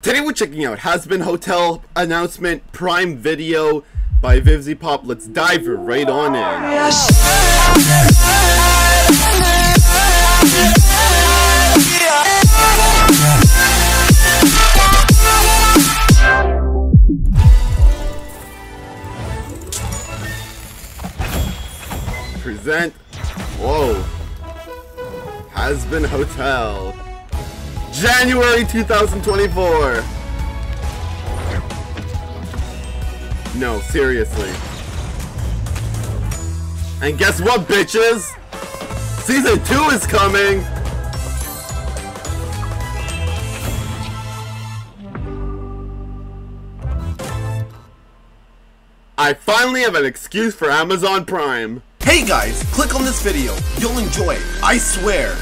Today we're checking out Hazbin Hotel announcement Prime Video by VivziePop. Let's dive right on in. Present. Whoa. Hazbin Hotel. January 2024. No, seriously. And guess what, bitches? Season 2 is coming! I finally have an excuse for Amazon Prime. Hey guys, click on this video. You'll enjoy it. I swear.